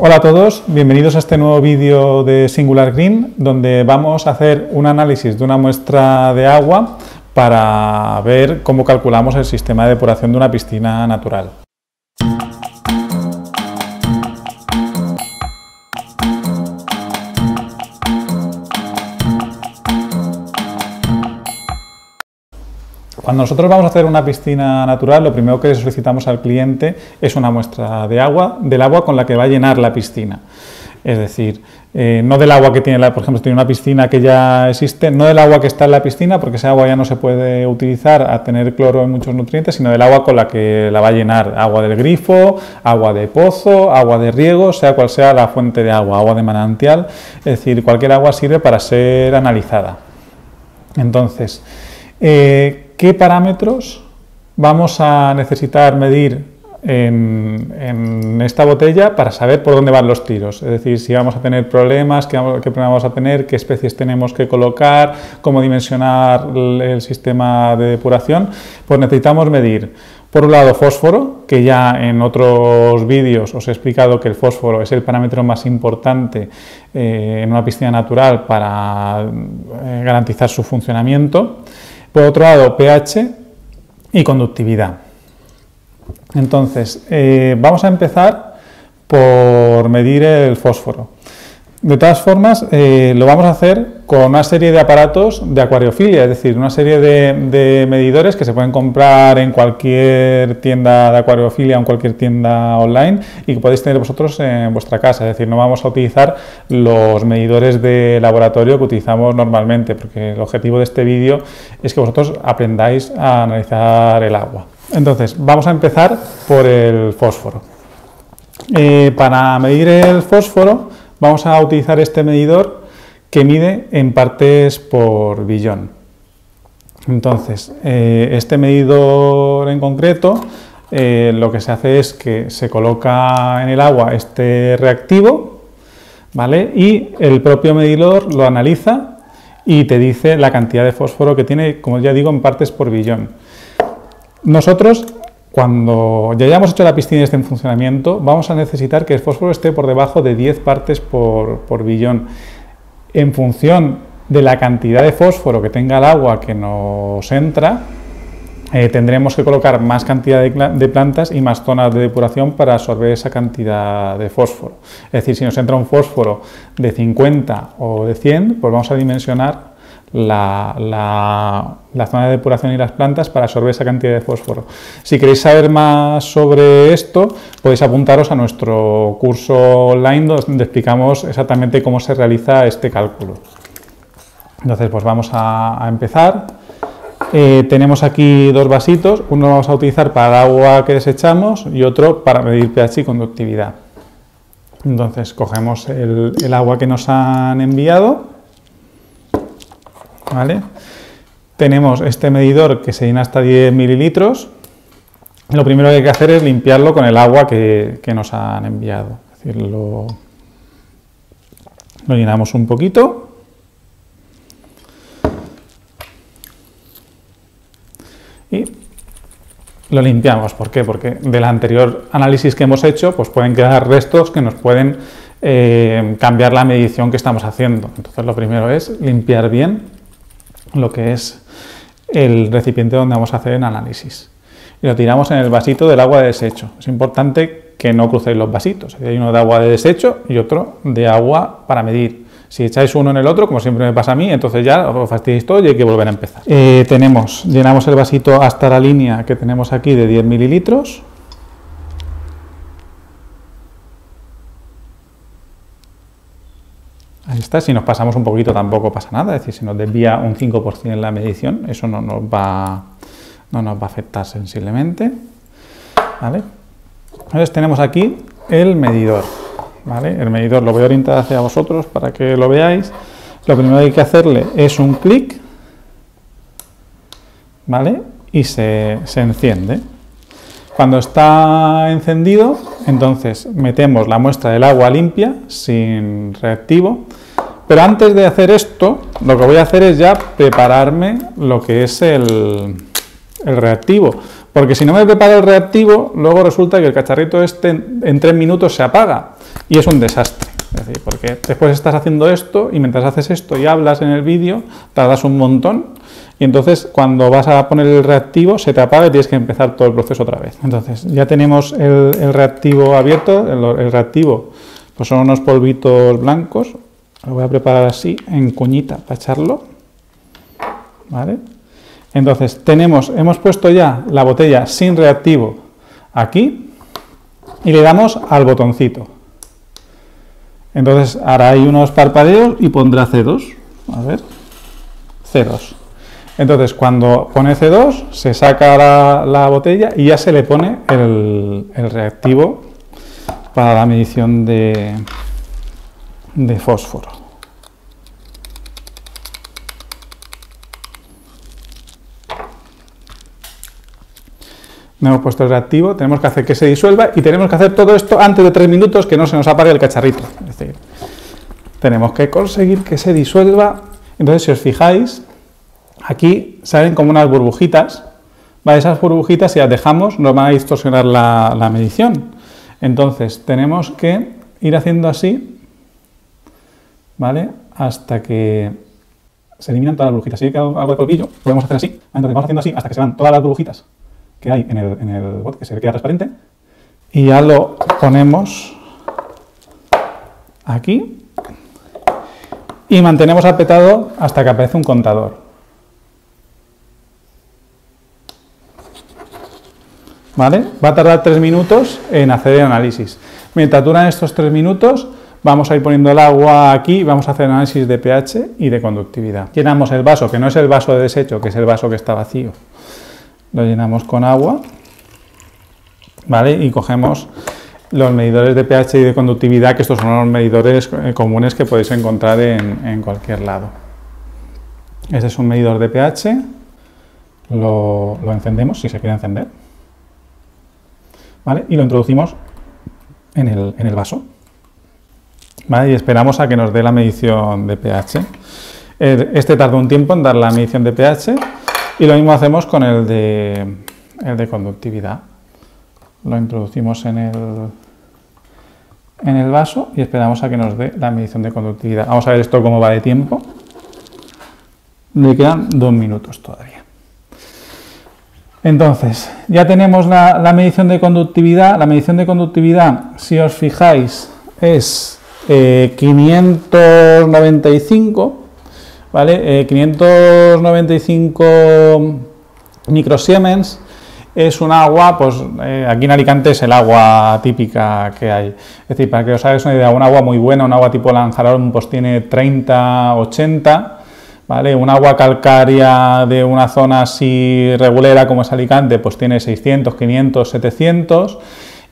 Hola a todos, bienvenidos a este nuevo vídeo de Singular Green, donde vamos a hacer un análisis de una muestra de agua para ver cómo calculamos el sistema de depuración de una piscina natural. Cuando nosotros vamos a hacer una piscina natural, lo primero que solicitamos al cliente es una muestra de agua, del agua con la que va a llenar la piscina. Es decir, eh, no del agua que tiene, por ejemplo, si tiene una piscina que ya existe, no del agua que está en la piscina, porque ese agua ya no se puede utilizar a tener cloro en muchos nutrientes, sino del agua con la que la va a llenar. Agua del grifo, agua de pozo, agua de riego, sea cual sea la fuente de agua, agua de manantial. Es decir, cualquier agua sirve para ser analizada. Entonces, eh, ¿Qué parámetros vamos a necesitar medir en, esta botella para saber por dónde van los tiros? Es decir, si vamos a tener problemas, qué, problemas vamos a tener, qué especies tenemos que colocar, cómo dimensionar el, sistema de depuración, pues necesitamos medir por un lado, fósforo, que ya en otros vídeos os he explicado que el fósforo es el parámetro más importante eh, en una piscina natural para eh, garantizar su funcionamiento. Por otro lado, pH y conductividad. Entonces, eh, vamos a empezar por medir el fósforo. De todas formas, eh, lo vamos a hacer con una serie de aparatos de acuariofilia, es decir, una serie de, medidores que se pueden comprar en cualquier tienda de acuariofilia o en cualquier tienda online y que podéis tener vosotros en vuestra casa. Es decir, no vamos a utilizar los medidores de laboratorio que utilizamos normalmente, porque el objetivo de este vídeo es que vosotros aprendáis a analizar el agua. Entonces, vamos a empezar por el fósforo. Eh, para medir el fósforo, vamos a utilizar este medidor que mide en partes por billón. Entonces, eh, este medidor en concreto, eh, lo que se hace es que se coloca en el agua este reactivo, ¿vale? Y el propio medidor lo analiza y te dice la cantidad de fósforo que tiene, como ya digo, en partes por billón. Nosotros cuando ya hayamos hecho la piscina y esté en funcionamiento, vamos a necesitar que el fósforo esté por debajo de 10 partes por, billón. En función de la cantidad de fósforo que tenga el agua que nos entra, eh, tendremos que colocar más cantidad de, de, plantas y más zonas de depuración para absorber esa cantidad de fósforo. Es decir, si nos entra un fósforo de 50 o de 100, pues vamos a dimensionar la, zona de depuración y las plantas para absorber esa cantidad de fósforo. Si queréis saber más sobre esto, podéis apuntaros a nuestro curso online donde explicamos exactamente cómo se realiza este cálculo. Entonces, pues vamos a, empezar. Eh, tenemos aquí dos vasitos, uno lo vamos a utilizar para el agua que desechamos y otro para medir pH y conductividad. Entonces cogemos el agua que nos han enviado tenemos este medidor que se llena hasta 10 mililitros. Lo primero que hay que hacer es limpiarlo con el agua que, nos han enviado. lo, llenamos un poquito. Y lo limpiamos. ¿Por qué? Porque del anterior análisis que hemos hecho, pues pueden quedar restos que nos pueden eh, cambiar la medición que estamos haciendo. Entonces lo primero es limpiar bien lo que es el recipiente donde vamos a hacer el análisis. Y lo tiramos en el vasito del agua de desecho. Es importante que no crucéis los vasitos. Hay uno de agua de desecho y otro de agua para medir. Si echáis uno en el otro, como siempre me pasa a mí, entonces ya os fastidiáis todo y hay que volver a empezar. Eh, tenemos, llenamos el vasito hasta la línea que tenemos aquí de 10 mililitros. Ahí está, si nos pasamos un poquito tampoco pasa nada, es decir, si nos desvía un 5% en la medición, eso no nos va, no nos va a afectar sensiblemente. ¿vale? Entonces tenemos aquí el medidor. ¿vale? El medidor lo voy a orientar hacia vosotros para que lo veáis. Lo primero que hay que hacerle es un clic ¿vale? y se, se enciende. Cuando está encendido, entonces metemos la muestra del agua limpia, sin reactivo, pero antes de hacer esto, lo que voy a hacer es ya prepararme lo que es el, reactivo. Porque si no me preparo el reactivo, luego resulta que el cacharrito este en, tres minutos se apaga. y es un desastre. Es decir, porque después estás haciendo esto y mientras haces esto y hablas en el vídeo, tardas un montón y entonces cuando vas a poner el reactivo se te apaga y tienes que empezar todo el proceso otra vez. Entonces ya tenemos el, reactivo abierto, el, reactivo pues son unos polvitos blancos, lo voy a preparar así en cuñita para echarlo. ¿Vale? Entonces tenemos, hemos puesto ya la botella sin reactivo aquí y le damos al botoncito. Entonces hará ahí unos parpadeos y pondrá C2. A ver, C2. Entonces cuando pone C2 se saca la, botella y ya se le pone el, reactivo para la medición de, de fósforo. Hemos puesto el reactivo, tenemos que hacer que se disuelva y tenemos que hacer todo esto antes de tres minutos que no se nos apague el cacharrito. Es decir, tenemos que conseguir que se disuelva. Entonces, si os fijáis, aquí salen como unas burbujitas. Esas burbujitas, si las dejamos, nos van a distorsionar la, medición. Entonces, tenemos que ir haciendo así, ¿vale? Hasta que se eliminan todas las burbujitas. Si hay algo de polvillo, podemos hacer así. Entonces, vamos haciendo así hasta que se van todas las burbujitas que hay en el, en que se queda transparente, y ya lo ponemos aquí y mantenemos apretado hasta que aparece un contador. ¿Vale? Va a tardar tres minutos en hacer el análisis. Mientras duran estos tres minutos, vamos a ir poniendo el agua aquí, vamos a hacer análisis de pH y de conductividad. Llenamos el vaso, que no es el vaso de desecho, que es el vaso que está vacío lo llenamos con agua, ¿vale? Y cogemos los medidores de pH y de conductividad, que estos son los medidores eh, comunes que podéis encontrar en, cualquier lado. Este es un medidor de pH, lo, encendemos si se quiere encender, ¿vale? Y lo introducimos en el, en el vaso, ¿vale? Y esperamos a que nos dé la medición de pH. Este tarda un tiempo en dar la medición de pH y lo mismo hacemos con el de, el de conductividad. Lo introducimos en el, en el vaso y esperamos a que nos dé la medición de conductividad. Vamos a ver esto cómo va de tiempo. Le quedan dos minutos todavía. Entonces, ya tenemos la, la, medición de conductividad. La medición de conductividad, si os fijáis, es 595 ¿vale? 595 eh, microsiemens es un agua, pues eh, aquí en Alicante es el agua típica que hay. Es decir, para que os hagáis una idea, un agua muy buena, un agua tipo Lanzarote, pues tiene 30, 80, ¿vale? Un agua calcárea de una zona así regulera como es Alicante, pues tiene 600, 500, 700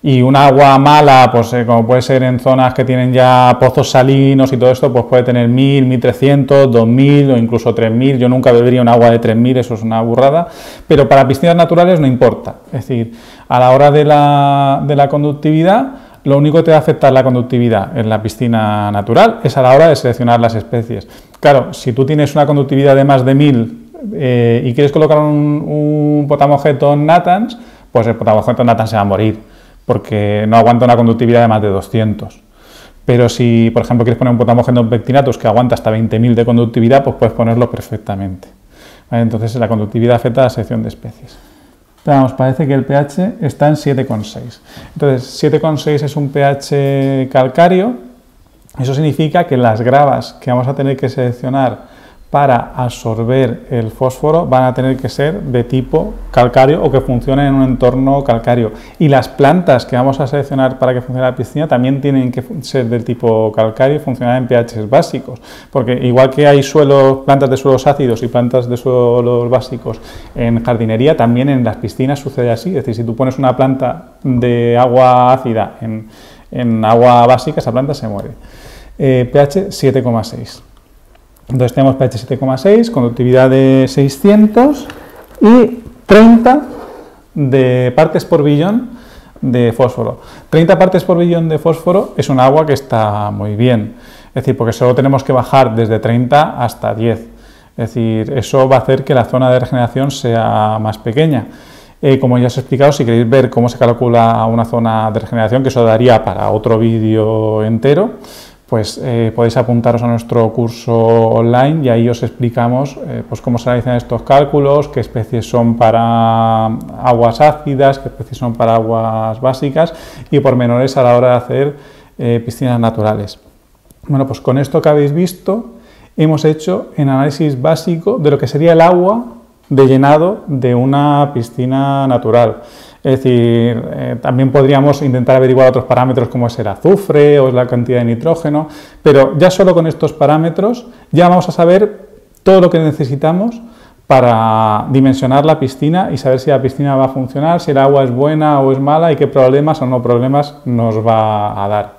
y un agua mala, pues eh, como puede ser en zonas que tienen ya pozos salinos y todo esto, pues puede tener 1000, 1300, 2000 o incluso 3000. Yo nunca bebería un agua de 3000, eso es una burrada, pero para piscinas naturales no importa. Es decir, a la hora de la, de la conductividad, lo único que te va a afectar la conductividad en la piscina natural es a la hora de seleccionar las especies. Claro, si tú tienes una conductividad de más de 1000 eh, y quieres colocar un, un potamogeton natans, pues el potamogeton natans se va a morir porque no aguanta una conductividad de más de 200. Pero si, por ejemplo, quieres poner un potamogeno pectinatus que aguanta hasta 20.000 de conductividad, pues puedes ponerlo perfectamente. Entonces la conductividad afecta a la sección de especies. Vamos, parece que el pH está en 7,6. Entonces 7,6 es un pH calcáreo. Eso significa que las gravas que vamos a tener que seleccionar para absorber el fósforo van a tener que ser de tipo calcáreo o que funcionen en un entorno calcáreo. Y las plantas que vamos a seleccionar para que funcione la piscina también tienen que ser del tipo calcáreo y funcionar en pHs básicos. Porque igual que hay suelos, plantas de suelos ácidos y plantas de suelos básicos en jardinería, también en las piscinas sucede así. Es decir, si tú pones una planta de agua ácida en, agua básica, esa planta se muere. Eh, pH 7,6. Entonces tenemos pH 7,6, conductividad de 600 y 30 de partes por billón de fósforo. 30 partes por billón de fósforo es un agua que está muy bien, es decir, porque solo tenemos que bajar desde 30 hasta 10. Es decir, eso va a hacer que la zona de regeneración sea más pequeña. Eh, como ya os he explicado, si queréis ver cómo se calcula una zona de regeneración, que eso daría para otro vídeo entero, pues eh, podéis apuntaros a nuestro curso online y ahí os explicamos eh, pues cómo se realizan estos cálculos, qué especies son para aguas ácidas, qué especies son para aguas básicas y pormenores a la hora de hacer piscinas naturales. Bueno, pues con esto que habéis visto hemos hecho un análisis básico de lo que sería el agua de llenado de una piscina natural. Es decir, eh, también podríamos intentar averiguar otros parámetros como es el azufre o es la cantidad de nitrógeno, pero ya solo con estos parámetros ya vamos a saber todo lo que necesitamos para dimensionar la piscina y saber si la piscina va a funcionar, si el agua es buena o es mala y qué problemas o no problemas nos va a dar.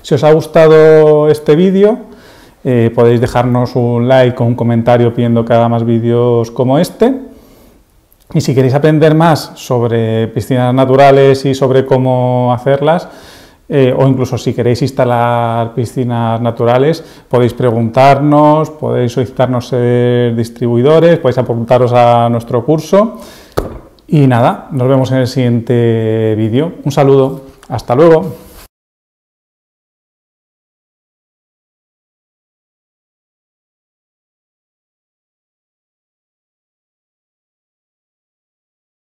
Si os ha gustado este vídeo, eh, podéis dejarnos un like o un comentario pidiendo que haga más vídeos como este. Y si queréis aprender más sobre piscinas naturales y sobre cómo hacerlas, eh, o incluso si queréis instalar piscinas naturales, podéis preguntarnos, podéis solicitarnos ser distribuidores, podéis apuntaros a nuestro curso. Y nada, nos vemos en el siguiente vídeo. Un saludo, hasta luego.